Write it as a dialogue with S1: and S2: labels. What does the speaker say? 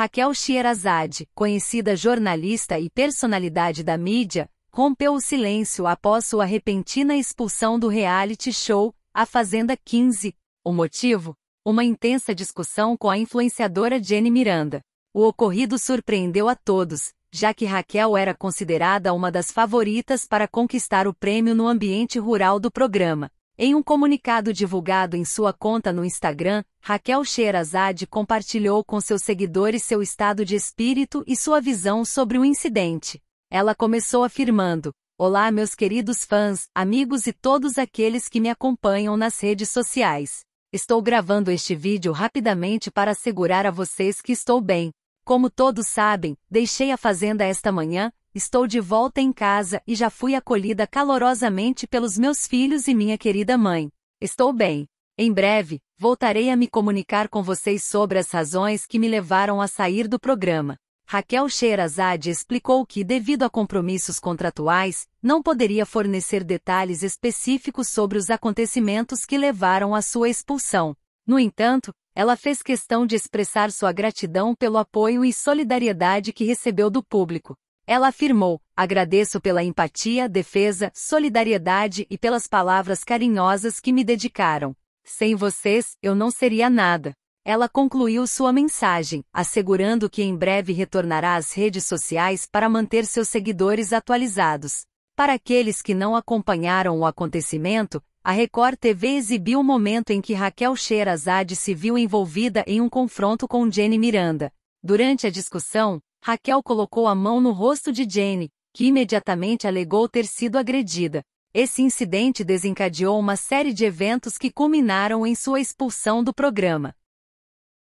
S1: Raquel Sheerazade, conhecida jornalista e personalidade da mídia, rompeu o silêncio após sua repentina expulsão do reality show A Fazenda 15. O motivo? Uma intensa discussão com a influenciadora Jenny Miranda. O ocorrido surpreendeu a todos, já que Raquel era considerada uma das favoritas para conquistar o prêmio no ambiente rural do programa. Em um comunicado divulgado em sua conta no Instagram, Raquel Sherazade compartilhou com seus seguidores seu estado de espírito e sua visão sobre o incidente. Ela começou afirmando: Olá, meus queridos fãs, amigos e todos aqueles que me acompanham nas redes sociais. Estou gravando este vídeo rapidamente para assegurar a vocês que estou bem. Como todos sabem, deixei a fazenda esta manhã, estou de volta em casa e já fui acolhida calorosamente pelos meus filhos e minha querida mãe. Estou bem. Em breve, voltarei a me comunicar com vocês sobre as razões que me levaram a sair do programa. Raquel Sherazade explicou que, devido a compromissos contratuais, não poderia fornecer detalhes específicos sobre os acontecimentos que levaram à sua expulsão. No entanto, ela fez questão de expressar sua gratidão pelo apoio e solidariedade que recebeu do público. Ela afirmou: agradeço pela empatia, defesa, solidariedade e pelas palavras carinhosas que me dedicaram. Sem vocês, eu não seria nada. Ela concluiu sua mensagem, assegurando que em breve retornará às redes sociais para manter seus seguidores atualizados. Para aqueles que não acompanharam o acontecimento, a Record TV exibiu o momento em que Raquel Sherazade se viu envolvida em um confronto com Jenny Miranda. Durante a discussão, Raquel colocou a mão no rosto de Jenny, que imediatamente alegou ter sido agredida. Esse incidente desencadeou uma série de eventos que culminaram em sua expulsão do programa.